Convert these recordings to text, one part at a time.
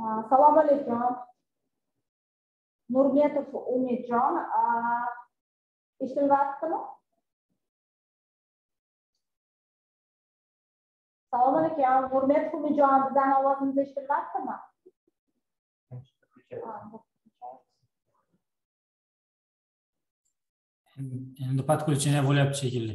assalomu alaykum nurmetov umidjon eshitilyaptimi assalomu alaykum nurmetov umidjon bizani ovozimiz eshitilyaptimi endi подключение bo'lyapti shekilli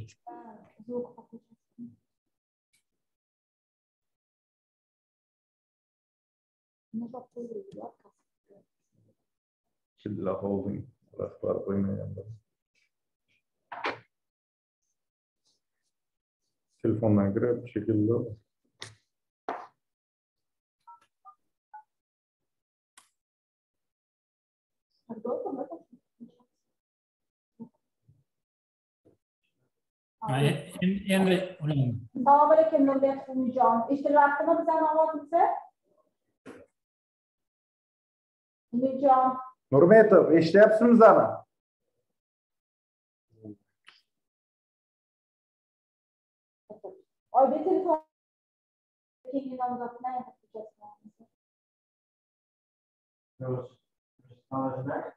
Chilla Holding rahbari qo'ymagan telefondan kiryapti shekilli endi ulan assalomu alaykum nurbek umijon eshitilyaptimi bizani ovozimiz umidjon nurmetov eshityapsizmi bizani oybek telefon. Keyingi nomzodni ahmedov sherzod звук ham yoqsiz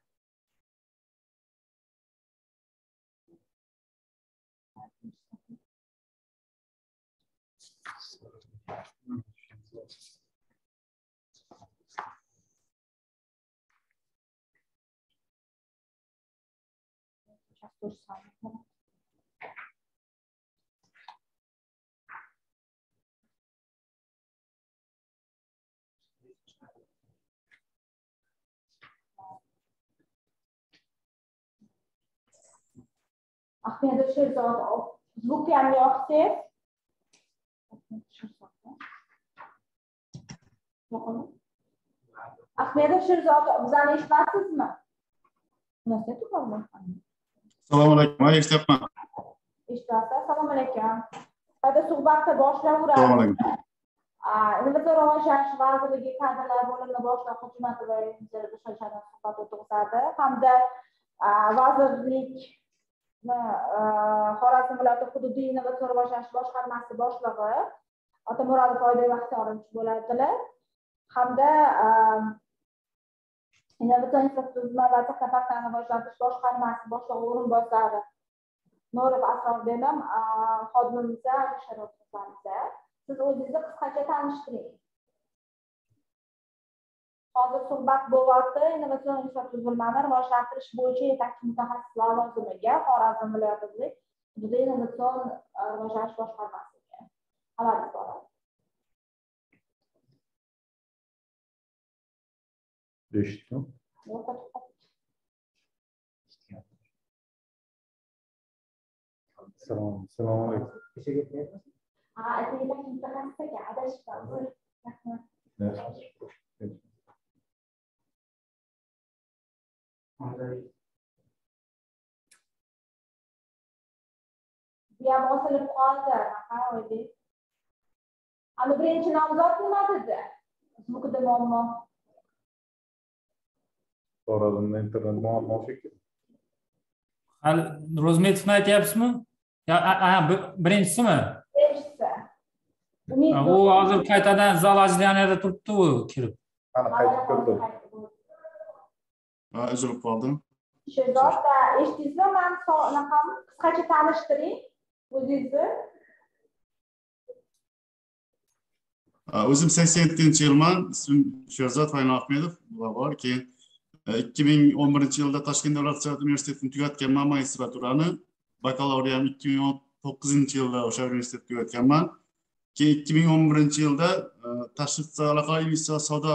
ahmedov sherzod bizani eshityapsizmi assalomu alaykum eshityapman eshityapsiz assalomu alaykum qayta suhbatni boshlayveramiz assalomu alaykum innovatsion rivojlanish vazirligi kadrlar bo'limi boshlig'i hujmatova suhbat o'tkazadi hamda vazirlik xorazm viloyati hududiy innovatsion rivojlanish boshqarmasi boshlig'i otamurodov oybek baxtiyorovich bo'ladilar. Hamda innovatsion infratuzilma va texnoparklarni rivojlantirish boshqarmasi boshlig'i o'rinbosari nurov asrorbekam xodimimiz siz o'zingizni qisqacha tanishtiring. Hozir suhbat bo'lyapti innovatsion infratuzilmani rivojlantirish bo'yicha yetakchi mutaxassis lavozimiga xorazm viloyatida hududiy innovatsion rivojlanish boshqarmasiga xabaringiz boradi eshitdim. Assalomu assalomu alaykum. Yetakchi mutaxassisga adashib qoldi rahmat bu ham osilib qoldi anaqa oybek ana birinchi nomzod nima dedi zvukida muammo. Xorazmda internet muammo shekilli. Hali ro'zmetovni aytyapsizmi? Birinchisimi? Birinchisi. U hozir qaytadan zal ожиданияda turibdi u kirib. Ana qaytib kirdi ha uzilib qoldim. Sherzod eshitdingizmi? Man anaqam qisqacha tanishtiring o'zingizni. O'zim sakson yettinchi yilman. Ismim sherzod faynahmedov bor keyin ikki ming o'n birinchi yilda toshkent davlat iqtisodiyot universitetini tugatganman magistraturani bakalavriat ikki ming o'n to'qqizinchi yilda o'sha universitetni tugatganman. Keyin ikki ming o'n birinchi yilda tashqi aloqalar investitsiya savdo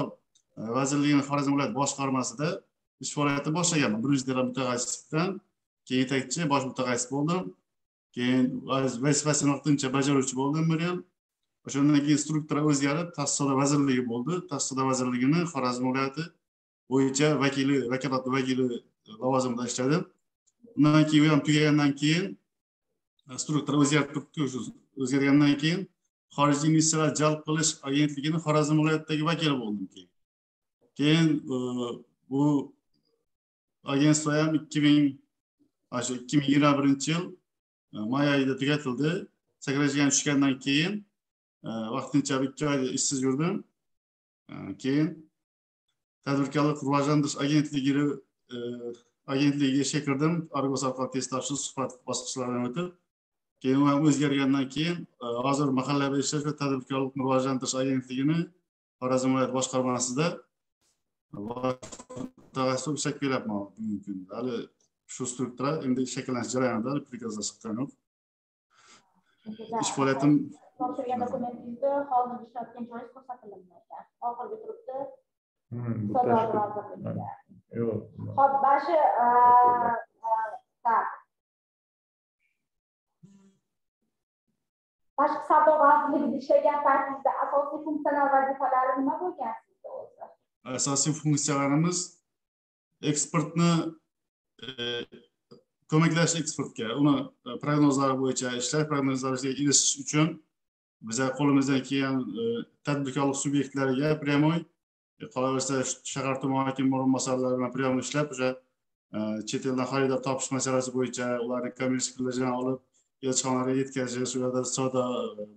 vazirligini xorazm viloyat boshqarmasida ish faoliyatini boshlaganman birinchi darajali mutaxassislikdan keyin yetakchi bosh mutaxassis bo'ldim. Keyin vazifasini vaqtincha bajaruvchi bo'ldim bir yil. O'shandan keyin struktura o'zgarib tashqi vazirligi bo'ldi. Tashqi vazirligini xorazm viloyati bo'yicha vakili vakolatli vakili lavozimida ishladim. Undan keyin u ham tugagandan keyin e, struktura o'zgarib turibdi shu o'zgargandan keyin xorijiy investitsiyalar jalb qilish agentligini xorazm viloyatidagi vakili bo'ldim keyin. Keyin e, bu agentство ham ikki ming shu ikki ming yigirma birinchi yil э, may oyida tugatildi. Sakrashgan tushgandan keyin э, vaqtincha ikki oy ishsiz yurdim. Э, keyin tadbirkorlik rivojlantirish agentligi agentligiga ishga kirdim. Argos orqali test topshirish suhbat bosqichlaridan o'tib keyin u ham o'zgargandan keyin hozir mahallaviy ishlash va tadbirkorlikni rivojlantirish agentligini xorazm viloyat boshqarmasida mutaxassis ishlab kelyapman bugungi kunda hali shu struktura endi shakllanish jarayonida hali prikazlar chiqqani yo'q ish faoliyatim topshirgan dokumentingizda hozir ishlayotgan joyingiz ko'rsatilmagan oxirgi turibdi savdo Yo'q. Hop, mana shu так. Tashqi savdo vazirligida ishlagan paytingizda asosiy funksional vazifalari nima bo'lgan sizda o'zi? asosiy funksiyalarimiz eksportni e, ko'maklash eksportga uni e, prognozlari bo'yicha ishlash prognozlariga erishish uchun biza qo'limizdan kelgan e, tadbirkorlik subyektlariga прямой qolaversa shahar tuman hokimi o'rinbosarlari bilan прямой ishlab o'sha chet eldan xaridor topish masalasi bo'yicha ularni kommersiyalardan olib elchixonalarga yetkazish u yerda savdo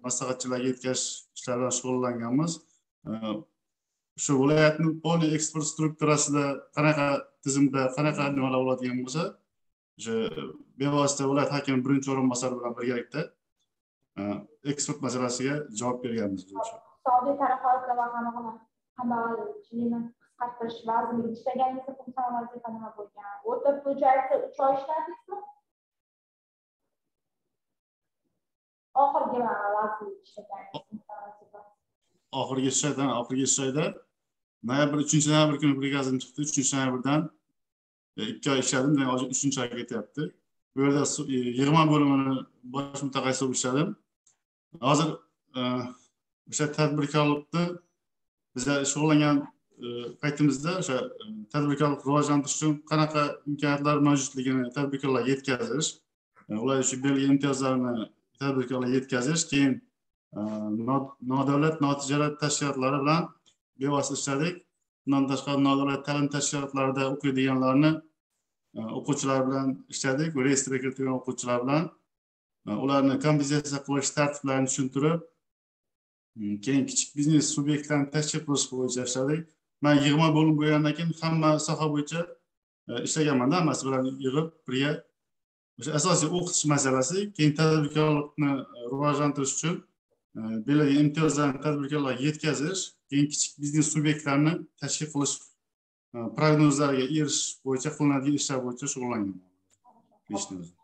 maslahatchilarga yetkazish ishlari bilan shug'ullanganmiz. Shu viloyatni полный eksport strukturasida qanaqa tizimda qanaqa nimalar bo'ladigan bo'lsa o'sha bevosita viloyat hokimi birinchi o'rinbosari bilan birgalikda e, eksport masalasiga javob berganmiz o'sha. Iqtisodiy taraqqiyot kambag'alchilikni qisqartirish vazirligida ishlaganingizda funksional vazifa nima bo'lgan? O'tib bu joyda uch oy ishladingizmi? Oxirgi funksional vazifa. oxirgi shaydan oxirgi shayda noyabr uchinchi noyabr kuni prikazim chiqdi. Uchinchi noyabrdan e, ikki oy ishladim. Demak hozir uchinchi oyga ketyapti. Bu yerda e, yig'ma bo'limini bosh mutaxassis bo'lib ishladim. Hozir e, o'sha tadbirkorlikni biza shug'ullangan e, paytimizda o'sha e, tadbirkorlik rivojlantirish uchun qanaqa imkoniyatlar mavjudligini tadbirkorlarga yetkazish e, ular shu berilgan imtiyozlarni tadbirkorlarga yetkazish keyin e, nodavlat notijorat tashkilotlari bilan bevosita ishladik bundan tashqari nodavlat ta'lim tashkilotlarida o'qiydiganlarni e, o'quvchilar bilan ishladik reyestrga kiritilgan o'quvchilar bilan. E, ularni kompensatsiya qilish tartiblarini tushuntirib e, keyin kichik biznes subyektlarini tashkil qilish bo'yicha ishladik. Man yig'ma bo'lim bo'lgandan keyin hamma soha bo'yicha ishlaganmanda hammasi bilan yig'ib birga o'sha asosiy o'qitish masalasi keyin tadbirkorlikni rivojlantirish uchun e, berilgan imtiyozlarni tadbirkorlarga yetkazish keyin kichik biznes subyektlarini tashkil qilish e, prognozlariga erishish bo'yicha qilinadigan ishlar bo'yicha shug'ullangan.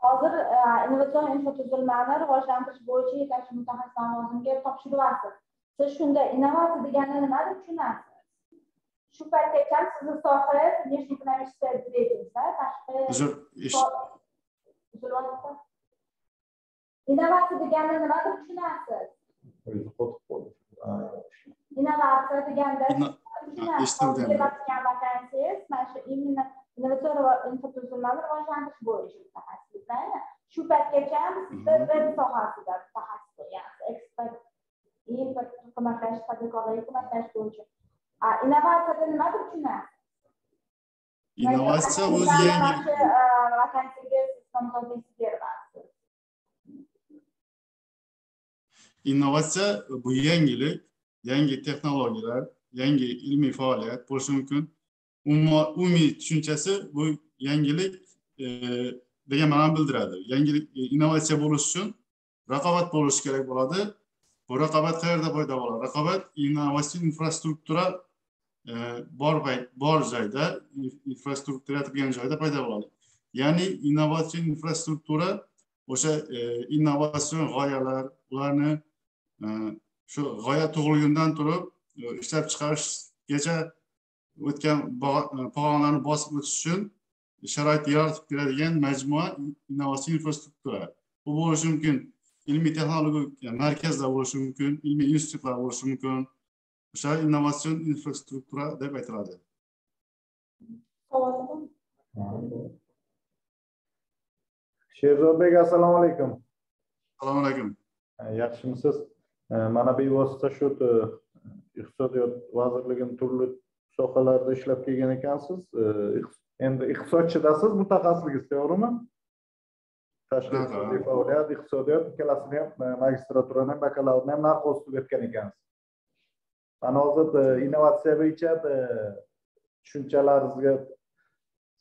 Hozir e, innovatsion infratuzilmani rivojlantirish bo'yicha yetakchi mutaxassis lavozimiga topshiryapsiz. Siz shunda innovatsiya degani nima deb tushunasiz? Shu paytgacha sizni sohangiz внешний экономическая деятельность, да, tashqi. Innovatsiya degani nima deb tushunasiz? Deganda Inno- tushunasiz. eshitdim mana shu именно innovatsion va infratuzilmani rivojlantirish bo'yicha mutaxassis. Shu paytgacha sizda bir sohasida mutaxassis bo'lgansiz. Ekspert, import, ko'maklash, tadbirkorlarga ko'maklash bo'yicha. A, Innovatsiyada nima deb tushunasiz? innovatsiya o'zi yangi vakansiyaga innovatsiya bu yangilik yangi texnologiyalar yangi ilmiy faoliyat bo'lishi mumkin. Umumiy tushunchasi bu yangilik e, degan ma'noni bildiradi. Yangilik e, innovatsiya bo'lishi uchun raqobat bo'lishi kerak bo'ladi. Bu raqobat qayerda paydo bo'ladi? Raqobat innovatsion infrastruktura e, bor payt bor joyda infrastruktura yaratilgan joyda paydo bo'ladi. Ya'ni innovatsion infrastruktura o'sha e, innovatsion g'oyalar ularni e, shu g'oya tug'ilgundan turib e, ishlab chiqarishgacha o'tgan e, pog'onalarni bosib o'tish uchun sharoit yaratib beradigan majmua innovatsion infrastruktura bu bo'lishi mumkin ilmiy texnologik markazlar bo'lishi mumkin ilmiy institutlar bo'lishi mumkin o'sha innovatsion infrastruktura deb aytiladi. Sherzodbek assalomu alaykum. assalomu alaykum Yaxshimisiz? Mana bevosita shu e, iqtisodiyot vazirligini turli sohalarda ishlab kelgan ekansiz. Endi iqtisodchidasiz mutaxassisingiz to'g'rimi? Tashqi iqtisodiy faoliyat, iqtisodiyot ikkalasini ham e, magistraturani ham bakalavrini ham narxoz tugatgan ekansiz. Mana hozir e, innovatsiya bo'yicha tushunchalaringizga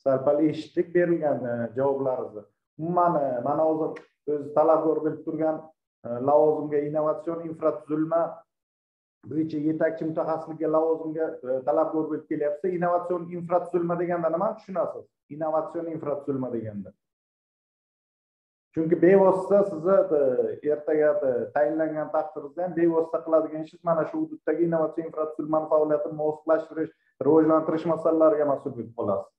sal pal eshitdik berilgan javoblaringizni umuman mana hozir o'zi talabgor bo'lib turgan lavozimga innovatsion infratuzilma bo'yicha yetakchi mutaxassislikka lavozimga talabgor bo'lib kelyapsa innovatsion infratuzilma deganda nimani tushunasiz innovatsion infratuzilma deganda chunki bevosita sizni ertaga tayinlangan taqdirda ham bevosita qiladigan ishingiz mana shu hududdagi innovatsion infratuzilmani faoliyatini muvofiqlashtirish rivojlantirish masalalariga mas'ul bo'lib qolasiz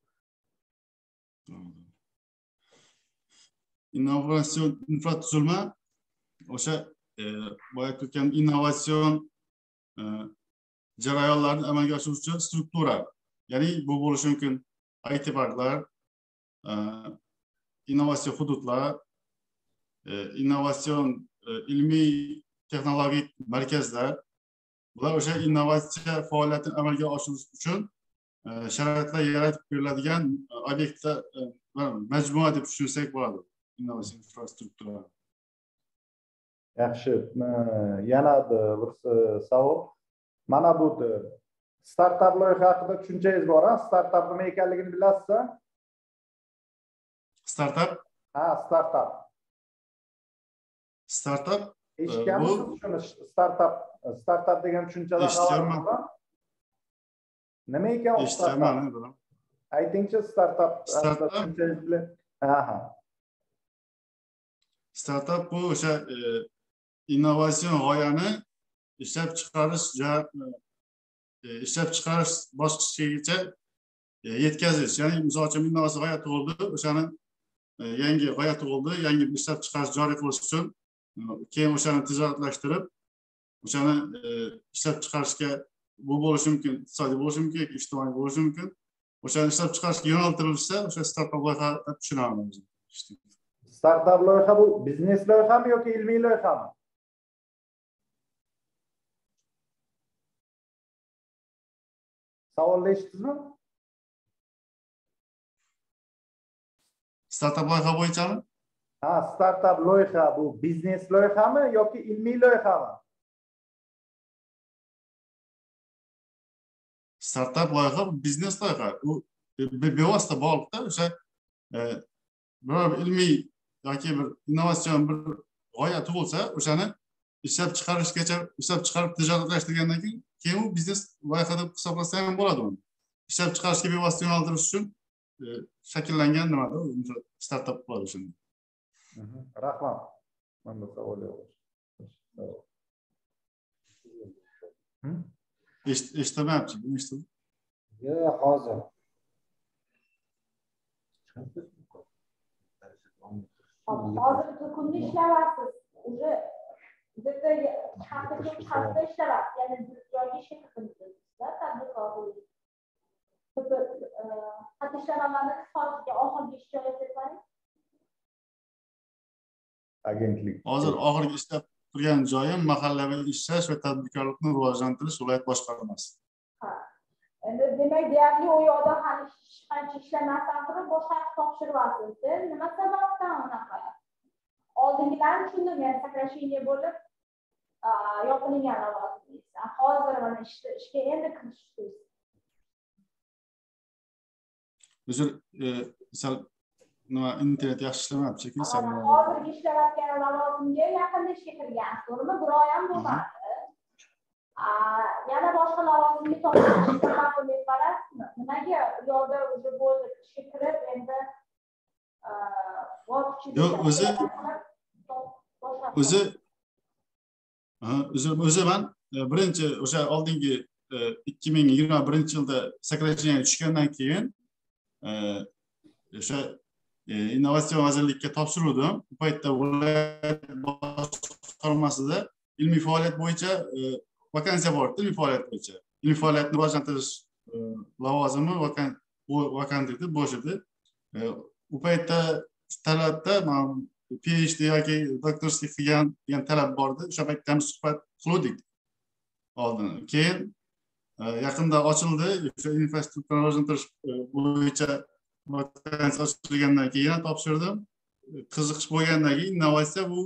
innovatsion infratuzilma o'sha e, boya aytgan innovatsion e, jarayonlarni amalga oshiruvchi struktura. Ya'ni bu bo'lishi mumkin. It parklar e, innovatsion hududlar innovatsion ilmiy texnologik markazlar bular o'sha innovatsiya faoliyatini amalga oshirish uchun sharoitlar yaratib beriladigan obyektlar majmua deb tushunsak bo'ladi. Innovatsion infrastruktura. Yaxshi. Yana bir savol. Mana bu startap loyiha haqida tushunchangiz bor a startap nima ekanligini bilasiz startap ha startap startap eshitganmisiz shuni? Startap startap degan tushunchadan eshitganman nima ekan eshitganman aytingchi startap tushunchaningiz bilan ha ha startap bu o'sha innovatsion g'oyani ishlab chiqarish e, e, ishlab chiqarish bosqichigacha e, yetkazish. Ya'ni misol uchun innovatsiya g'oya tug'ildi o'shani yangi g'oya tug'ildi yangi ishlab chiqarish joriy qilish uchun keyin o'shani tijoratlashtirib o'shani ishlab chiqarishga bu bo'lishi mumkin iqtisodiy bo'lishi mumkin yoki ijtimoiy bo'lishi mumkin. O'shani ishlab chiqarishga yo'naltirilsa o'sha startap loyiha deb tushunamiz startap loyiha bu biznes loyihami yoki ilmiy loyihami? Savolni eshitdingizmi startap loyiha bo'yichami ha startap loyiha bu biznes loyihami yoki ilmiy loyihami? Startap loyiha biznes loyiha. U bevosita bog'liqda o'sha biror ilmiy yoki bir innovatsion bir g'oya tug'ilsa o'shani ishlab chiqarishgacha ishlab chiqarib tijoratlashtirgandan keyin keyin u biznes loyiha deb hisoblasa ham bo'ladi uni. Ishlab chiqarishga bevosita yo'naltirish uchun e, shakllangan nimada startap bo'ladi o'shanda rahmat. Manda savol yo'q eshitamayapti yo'q hozir. Hozirgi kunda ishlayapsiz уже bitta hafta ikki hafta ishlayapsiz ya'ni bir joyga ishga kirdingizda tadbirkor qattiq ishlamalarni soatga oxirgi ish joyi aytsaning agentlik. Hozir oxirgi ishlab turgan joyim mahallaviy ishlash va tadbirkorlikni rivojlantirish viloyat boshqarmasi. Endi demak deyarli u yoqda hali qancha ishlamasdan turib boshqa topshiryapsizda nima sababdan unaqa oldingilarni tushundim сокращение bo'lib yopilingan lavozimingizda hozir mana ishga endi kirishdingiz uzr sal nima internet yaxshi ishlamayapti shekilli hozirgi ishlayotgan lavozimga yaqinda ishga kirgansiz to'g'rimi bir oy ham bo'lmadi. Yana boshqa lavozimga topshirishga deb qarasizmi nimaga u yoqda уже bo'ldi ishga kirib endi yo'q o'zi o'zi o'zi o'zi man birinchi o'sha oldingi ikki ming yigirma birinchi yilda сокращение tushgandan keyin o'sha innovatsion vazirlikka topshiruvdim. U paytda viloyat boshqarmasida ilmiy faoliyat bo'yicha vakansiya bor edi ilmiy faoliyat bo'yicha. Ilmiy faoliyatni rivojlantirish lavozimi vakant edi bo'sh edi paytda talabda man phd yoki doktorskiy qilgan degan talab bor edi o'sha paytda ham suhbat qiluvdik. Oldin keyin e, yaqinda ochildi. O'sha infrastrukturani rivojlantirish e, bo'yicha ochilgandan keyin yana topshirdim. E, qiziqish bo'lgandan keyin innovatsiya bu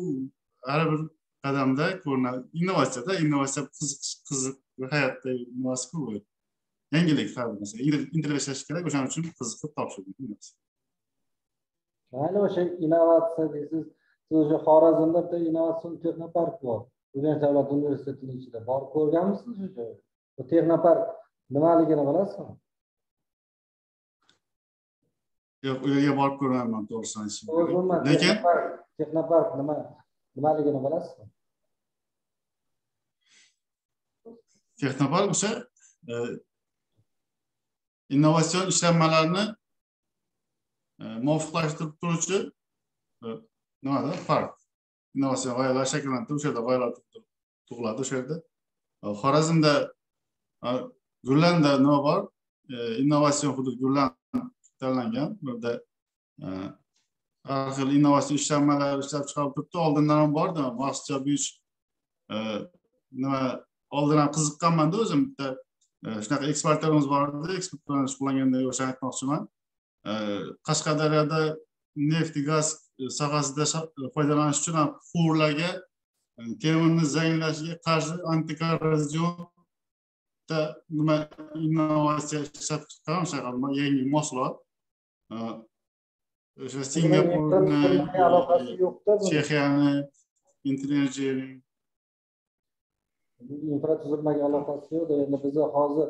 har bir qadamda ko'rinadi innovatsiyada innovatsiya qiziqish qiziq hayotda nimasiku yangilik har bir narsa. Intilib ishlash kerak o'shaning uchun qiziqib topshirdim. Mayli o'sha innovatsiya deysiz. Siz o'sha xorazmda bitta innovatsion texnopark bor. Urganch davlat universitetini ichida borib ko'rganmisiz o'sha bu texnopark nimaligini bilasizmi? Yo'q u yerga borib ko'rmaganman to'g'risini aytishim kerak. Lekin texnopark nima nimaligini bilasizmi? Texnopark o'sha e, innovatsion ishlanmalarni muvofiqlashtirib turuvchi e, nimada park innovatsion g'oyalar shakllantirib o'sha yerda g'oyalar tug'iladi o'sha yerda xorazmda e, gullanda nima bor innovatsion hudud gullan tanlangan bu yerda e, har xil innovatsion ishlanmalar ishlab chiqarib turibdi oldindan ham bordi moskcha buyurish nima oldin ham qiziqqanmanda o'zim bitta shunaqa ekspertlarimiz bor edi ekspert bilan shug'ullanganda o'shani aytmoqchiman qashqadaryoda neft gaz sohasida foydalanish uchun ham quvurlarga temirni zanglashiga qarshi antikorrozion nima innovatsiya ishlab chiqqan o'shaqa yangi mahsulot? O'sha singapurni yo'qda chexiyani infratuzilmaga aloqasi yo'q endi biza hozir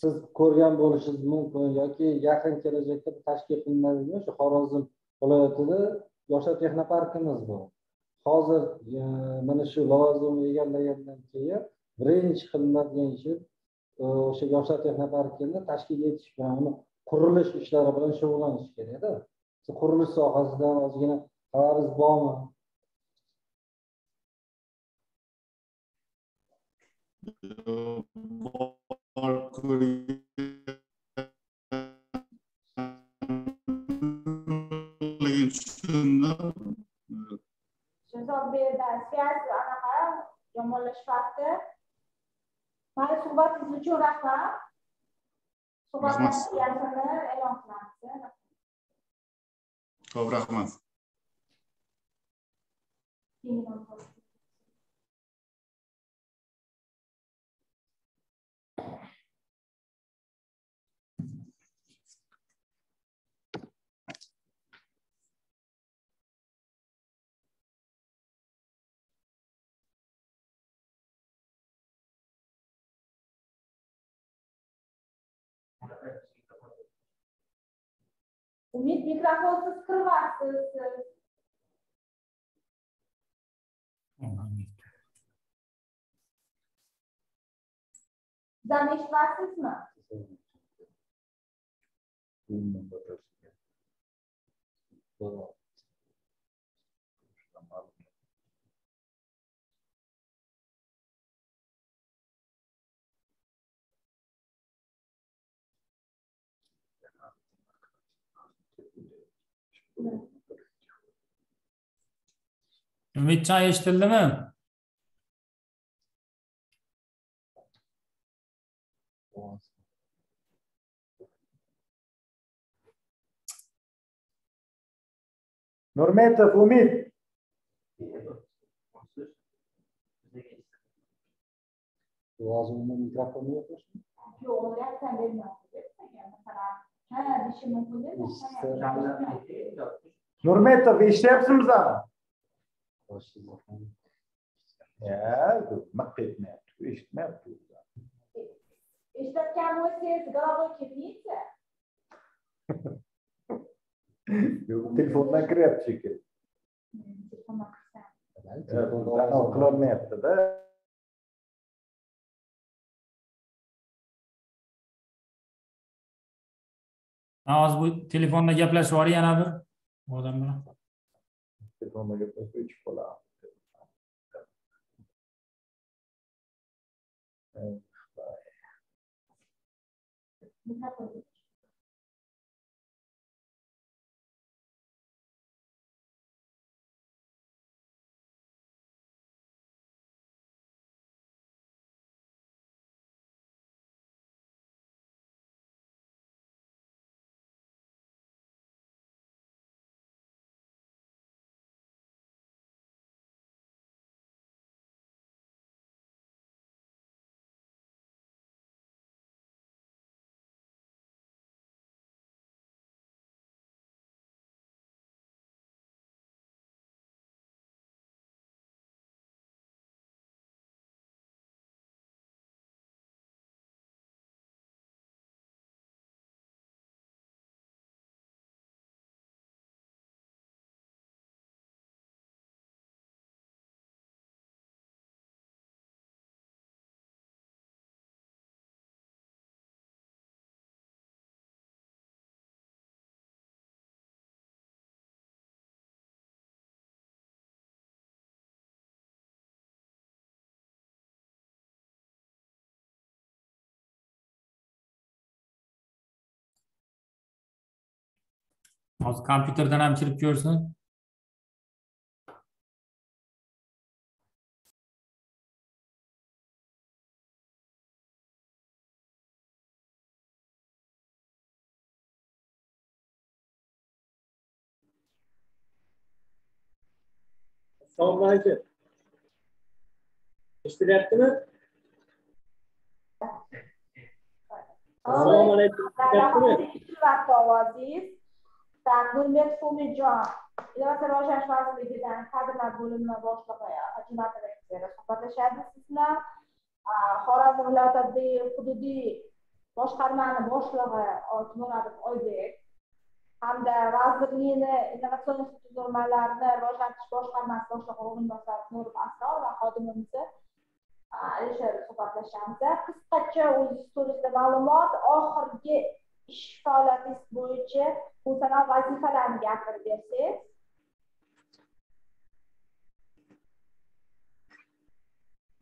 siz ko'rgan bo'lishingiz mumkin yoki yaqin kelajakda tashkil qilinadimi o'sha xorazm viloyatida yoshlar texnoparkimiz bor. Hozir e, mana shu lavozimni egallagandan keyin birinchi qilinadigan ishi e, o'sha yoshlar texnoparkini tashkil etish bilan uni qurilish ishlari bilan shug'ullanish kerakda. Siz qurilish sohasidan ozgina xabaringiz bormi? Shehzod berdi связь anaqa yomonlashyapti mayli suhbatingiz uchun rahmat. Suhbat natijasini e'lon qilamiz ho'p rahmat umid mikrofonsiz qilyapsiz siz bizani eshityapsizmi umidjon eshitildimi nurmetov umid o'zimni mikrofoni yo'qmi yo'q uni aytsan bermayapti masalan Ha, dişim okul değil mi? Nurmet tabii işte yapsınıza. Ya, durmak etme yapıyor, işitme yapıyor. Işlerken vocês gravam kimliğince? Yok, telefondan krep çekin. Telefondan krep. Evet, telefondan okula ne yaptı da? Qilolmayaptida hozir bu telefonda gaplashib yuboring yana bir odam bilan telefonda gaplashib o'chib qoladi mikrofon hozir kompyuterdan ham kirib ko'rsin assalomu alaykum eshitilyaptimi assalomu alaykum eshitilyaptimi ovozingiz так nurmet fumijon innovatsiya rivojlanish vazirligidan kadrlar bo'limi boshlig'i hajimat direktori suhbatlashadi siz bilan xorazm viloyatidagi hududiy boshqarmani boshlig'i oltinmurodov oybek hamda vazirlikni innovatsion tuzilmalarni rivojlantirish boshqarmasi boshlig'i o'rinbosari nurov asror va xodimimizni alisher suhbatlashamiz qisqacha o'zingiz to'g'risida ma'lumot oxirgi ish faoliyatingiz bo'yicha funksional vazifalarni gapirib bersangiz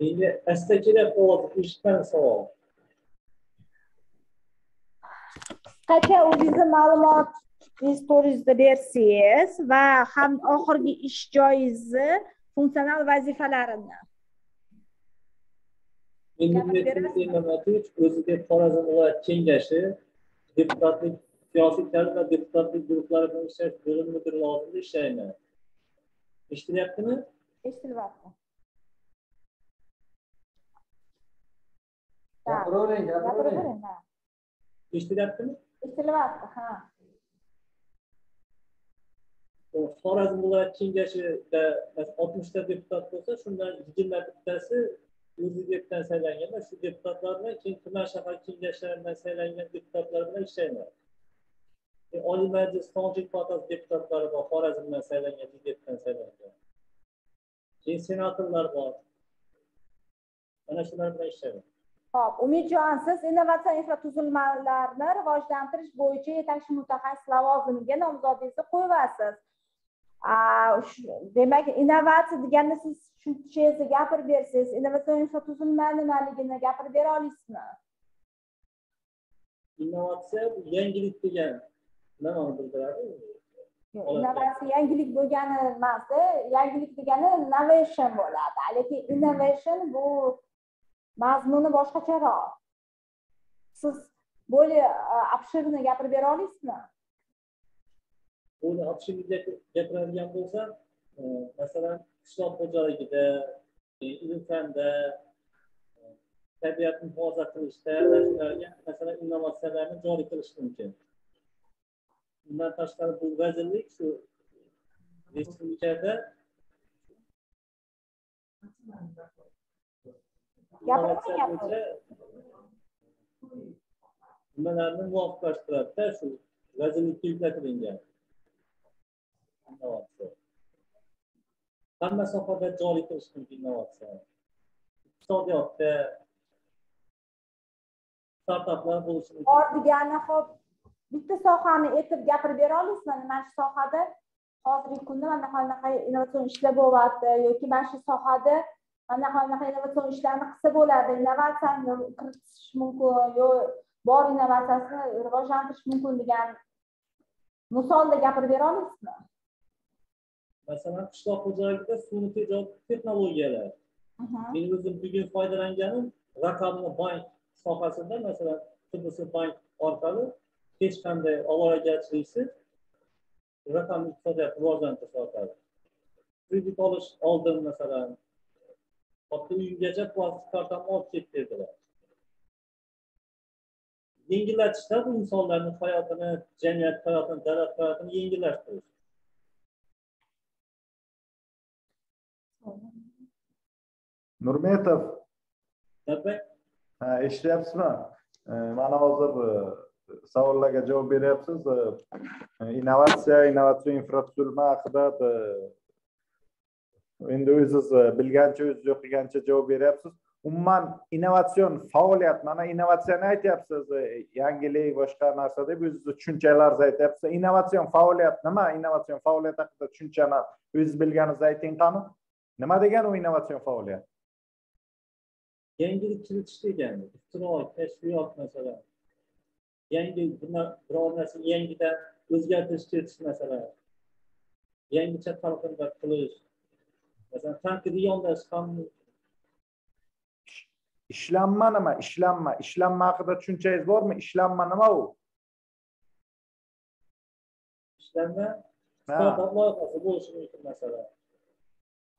endi asta kelyapti ovoz eshitmadim savol qisqacha o'zingizni ma'lumotingiz to'g'risida bersangiz va ham oxirgi ish joyingizni funksional vazifalarini o'ziga Xorazm viloyat kengashi deputatlik siyosiy ta'lim va deputatlik guruhlari bilan ishlash bo'lim mudiri lavozimida ishlayman. Eshitilyaptimi? eshitilyapti gapiravering gapiravering gapiravering ha Eshitilyaptimi? eshitilyapti ha Xorazm viloyat kengashida oltmishta deputat bo'lsa, shundan yigirma bittasi o'zi deputat saylangan va shu deputatlar bilan keyin tuman shahar kengashlaridan saylangan deputatlar bilan ishlayman. Oliy Majlis Tojik palatasi deputatlari bor, Xorazmdan saylangan deputat saylangan. Keyin senatorlar bor. Mana shular bilan ishlayman. Xo'p, Umidjon, siz innovatsion infratuzilmalarni rivojlantirish bo'yicha yetakchi mutaxassis lavozimiga nomzodingizni qo'yyapsiz. Demak, innovatsiya deganda siz tushunchangizni gapirib bersangiz, innovatsion infratuzilma nimaligini gapirib bera olasizmi? Innovatsiya bu yangilik degan nimani bildiradi? Innovatsiya yangilik bo'lgani emas, yangilik degani innovation bo'ladi. Lekin innovation bu mazmuni boshqacharoq. Siz более обширно gapirib bera olasizmi? Buni obshirga gapiradigan bo'lsam, e, masalan, qishloq xo'jaligida, e, ilm fanda, e, tabiatni muhofaza qilishda masalan innovatsiyalarni joriy qilish mumkin. Undan tashqari bu vazirlik shu respublikada nimalarni muvofiqlashtiradida shu vazirlikka yuklatilingan innovatsiya hamma sohada joriy qilish mumkin innovatsiya iqtisodiyotda startaplar bo'lishi mumkin Bor degani hop bitta sohani aytib gapirib bera olasizmi? Mana shu sohada hozirgi kunda mana qanaqa innovatsion ishlar bo'lyapti yoki mana shu sohada mana qanaqa innovatsion ishlarni qilsa bo'ladi, innovatsiyani kiritish mumkin yo bor innovatsiyasini rivojlantirish mumkin degan misolda gapirib bera olasizmi? masalan qishloq xo'jaligida suvni tejovchi texnologiyalar men o'zim bugun foydalanganim raqamli bank sohasida masalan tbs bank orqali hech qanday ovoragarchiliksiz raqamli iqtisodiyotni rivojlantirish orqali kredit olish oldin masalan hatto uyimgacha plastik kartani olib kelib berdilar yengillatishda bu insonlarni hayotini jamiyat hayotini davlat hayotini yengillashtirish nurmetov Navbat ha, eshityapsizmi E, mana hozir e, savollarga javob beryapsiz e, innovatsiya innovatsion infratuzilma haqida e, endi o'zingiz e, bilgancha o'zingiz o'qigancha javob beryapsiz. Umuman innovatsion faoliyat mana innovatsiyani aytyapsiz yangilik boshqa narsa deb o'zizni tushunchalaringizni aytyapsiz. Innovatsion faoliyat nima? Innovatsion faoliyat haqida tushunchani o'zingiz bilganingizni ayting qani? Nima degani u innovatsion faoliyat? Yangilik kiritish degani ixtiro kashfiyot masalan. Yangi biror narsa yangidan o'zgartirish kiritish masalan. Yangicha talqinda qilish. Masalan tankini yondash ham ishlanma nima? Ishlanma. Ishlanma haqida tushunchangiz bormi? Ishlanma nima u? Ishlanma startap loyihasi bo'lishi mumkin masalan.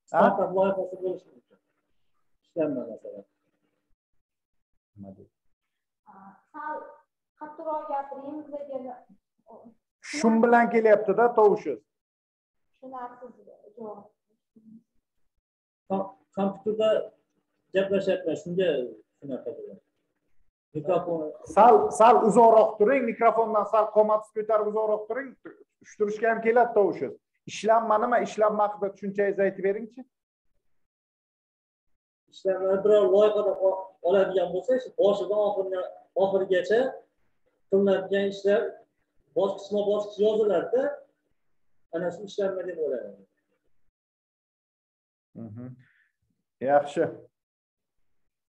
Startap loyihasi bo'lishi mumkin. Ishlanma masalan. Sal qattiqroq gapiring bizga shun bilan kelyaptida tovushingiz tushunarsiz kompyuterda gaplashyapman shunga shunaqa bo'ladi. Mikrofon sal sal uzoqroq turing mikrofondan sal qomatingizni ko'tarib uzoqroq turing tushtirishga ham keladi tovushingiz ishlanma nima ishlanma haqida tushunchangizni aytib beringchi. Ishlarni biror loyihada oladigan bo'lsak boshidan oxiriga oxirigacha qilinadigan ishlar bosqichma bosqich yoziladida ana shu ishlanma deb o'ylayman yaxshi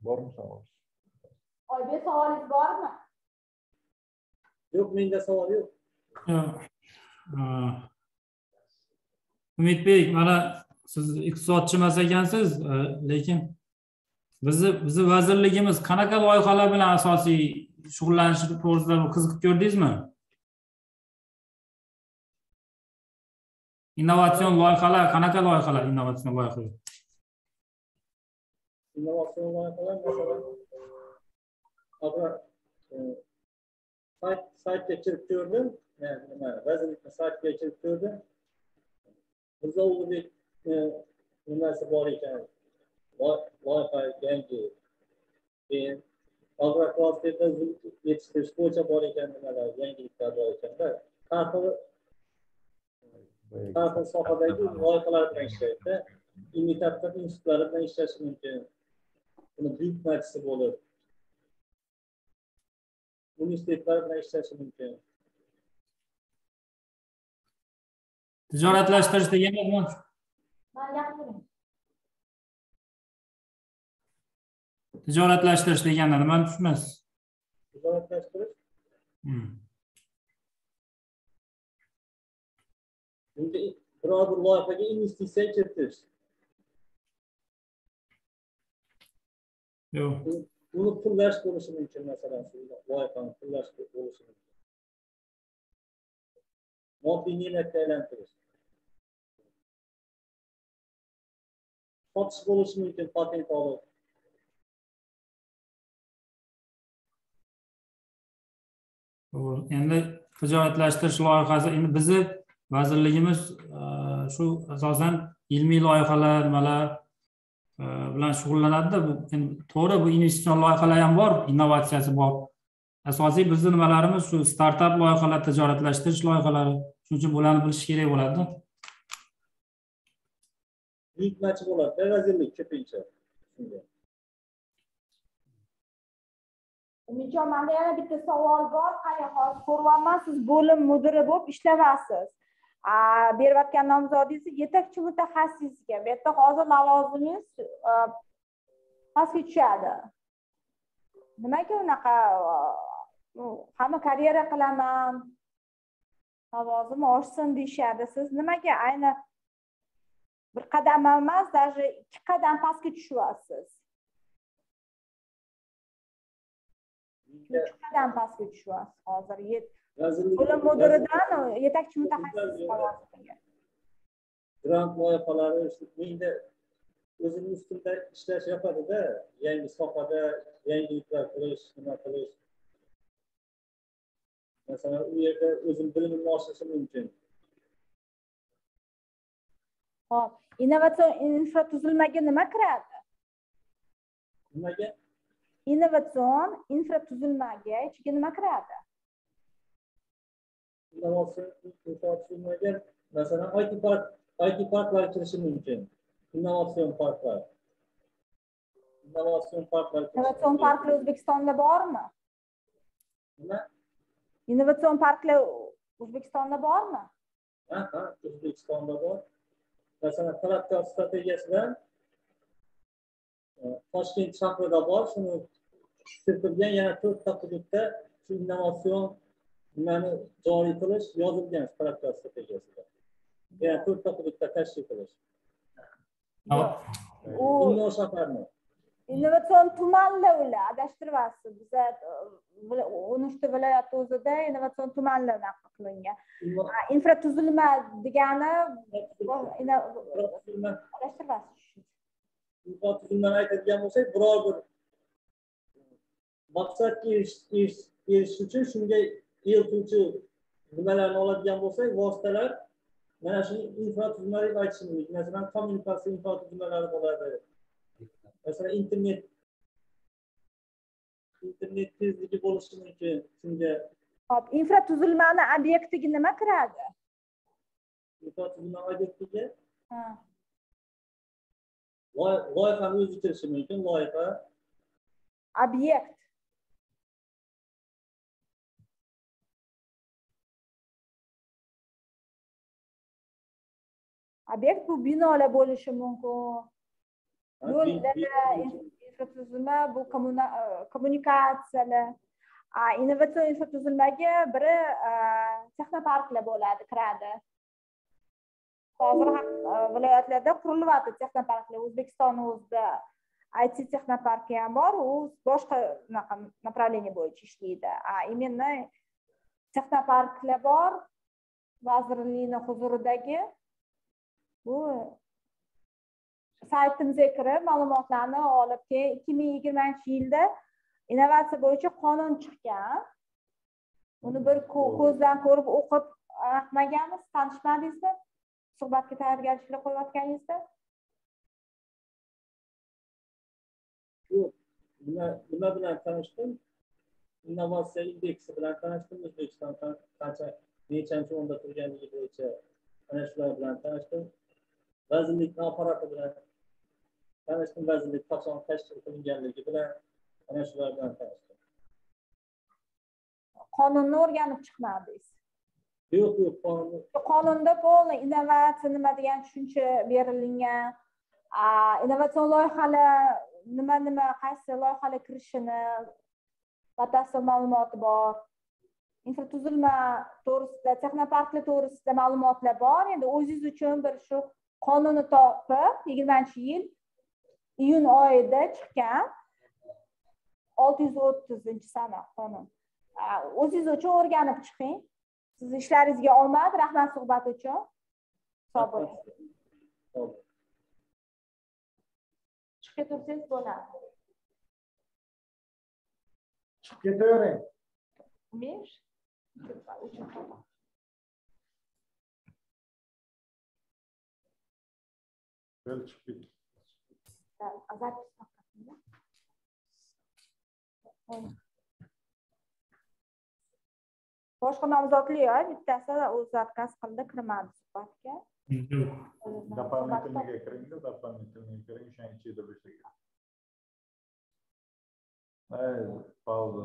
bormi savol oybek savolingiz bormi yo'q menda savol yo'q umidbek mana siz iqtisodchi emas ekansiz lekin bizni bizni vazirligimiz qanaqa loyihalar bilan asosiy shug'ullanishi to'g'risida qiziqib ko'rdingizmi? Innovatsion loyihalar qanaqa loyihalar innovatsion loyihalar? Innovatsion loyihalar masalan e, sayt saytga kirib ko'rdim e, nima vazirlikni saytiga kirib ko'rdim. Mirzo ulug'bek e, nimasi bor ekan? Loyiha yangi keyin agroklasterda yetishtirish bo'yicha bor ekan nimalar yangiliklar bor ekanda har xil har xil sohadagi loyihalar bilan ishlaydi imitatsiya institutlari bilan ishlashi mumkin. Buni buyurtmachisi bo'lib universitetlar bilan ishlashi mumkin. Tijoratlashtirish deganda nima tijoratlashtirish deganda nimani tushunasiz tijoratlashtirish? Bunga biror bir loyihaga investitsiya kiritish. Yo'q. Uni pullash bo'lishi mumkin masalan shu loyihani pullash bo'lishi mumkin. Moddiy ne'matga aylantirish. Sotish bo'lishi mumkin patent olib endi tijoratlashtirish loyihasi endi bizni vazirligimiz e, shu asosan ilmiy loyihalar nimalar e, bilan shug'ullanadida. Bu to'g'ri bu investitsion loyihalar ham bor innovatsiyasi bor. Asosiy bizni nimalarimiz shu startap loyihalar tijoratlashtirish loyihalari shuning uchun bularni bilish kerak bo'ladida. Buyurtmachi bo'ladida vazirlik ko'pincha. shunga umidjon manda yana bitta savol bor qani hozir ko'ryapman siz bo'lim mudiri bo'lib ishlayapsiz berayotgan nomzodingiz yetakchi mutaxassisga bu yerda hozir lavozimingiz e, pastga tushadi. Nimaga unaqa hamma karyera qilaman lavozim oshsin deyishadi. Siz nimaga ayni bir qadam emas даже ikki qadam pastga tushyapsiz? Qadam pastga tushyapsiz hozir bo'lim mudiridan yetakchi mutaxassis grant loyihalari menda o'zimni ustimda ishlash yoqadida yangi sohada yangiliklar qilish nima qilish masalan u yerda o'zim bilimimni oshirishim mumkin. Hop innovatsion infratuzilmaga nima kiradi? Nimaga innovatsion infratuzilmaga ichiga nima kiradi? Infratuzilmaga masalan it park it parklar kirishi mumkin. Innovatsion parklar. Innovatsion parklar innovatsion parklar o'zbekistonda bormi? Nima? Innovatsion parklar o'zbekistonda bormi? Ha ha o'zbekistonda bor. Masalan taraqqiyot strategiyasidan toshkent shahrida bor. Shuni kirtilgan yana to'rtta hududda shu innovatsion nimani joriy qilish yozilgan spravka strategiyasida. Ya'ni to'rtta hududda tashkil qilish. Shaharni innovatsion tumanlar ular adashtiryapsiz biza o'n uchta viloyat o'zida innovatsion tumanlar anaqa qilingan. Infratuzilma degani adashtiryapsiz infratuzilmani aytadigan bo'lsak biror bir maqsadga erish- erish- erishish uchun shunga eltuvchi nimalarni oladigan bo'lsak vositalar mana shu infratuzilma deb aytishimiz mumkin. Masalan kommunikatsiya infratuzilmalari bo'ladi. Masalan internet internet tezligi bo'lishi mumkin shunga. Hop infratuzilmani obyektiga nima kiradi? Infratuzilma obyektiga? Ha. loy- loyihani o'zi kirishi mumkin loyiha. Obyekt obyekt bu binolar bo'lishi mumkin yo'llar infratuzilma bu e, kommunikatsiyalar. A, innovatsion infratuzilmaga biri e, texnoparklar bo'ladi kiradi. Hozir e, viloyatlarda qurilyapti texnoparklar. O'zbekistonni o'zida it texnoparki ham bor u boshqa unaqa направление bo'yicha ishlaydi. A именно texnoparklar bor. Vazirlikni huzuridagi bu saytimizga kirib ma'lumotlarni olib keyin ikki ming yigirmanchi yilda innovatsiya bo'yicha qonun chiqqan. Uni bir ko- ko'zdan ko'rib o'qib aqmaganmiz tanishmadingizmi? Suhbatga tayyorgarliklar qo'yayotganingizda. Yo'q nima bilan tanishdim? Innovatsiya indeksi bilan tanishdim o'zbekiston qan- qancha nechanchi o'rinda turganligi bo'yicha. Ana shular bilan tanishdim vazirlikni apparati bilan tanishdim. Vazirlik qachon tashkil qilinganligi bilan ana shular bilan tanishdim. Qonunni o'rganib chiqmadingiz yo'q yo'q qonun qonunda полный innovatsiya nima degan tushuncha berilgan. Innovatsion loyihalar nima nima qaysi loyihalar kirishini batafsil ma'lumoti bor. Infratuzilma to'g'risida texnoparklar to'g'risida ma'lumotlar bor. Endi o'zingiz uchun bir shu qonunni topib yigirmanchi yil iyun oyida chiqqan olti yuz o'ttizinchi sana qonun. O'zingiz uchun o'rganib chiqing. Sizni ishlaringizga omad rahmat suhbat uchun. Sog' bo'ling. Chiqib ketursangiz bo'ladi. Chiqib ketavering умеешь ket Да, а запись пока, да? Ой. boshqa nomzodlar yo'q bittasi o'zi отказ qildi kirmadi suhbatga yo'q дополнительныйga kiringda дополнительныйga kiring o'shaning ichida bo'lsa kerak Ey, pauza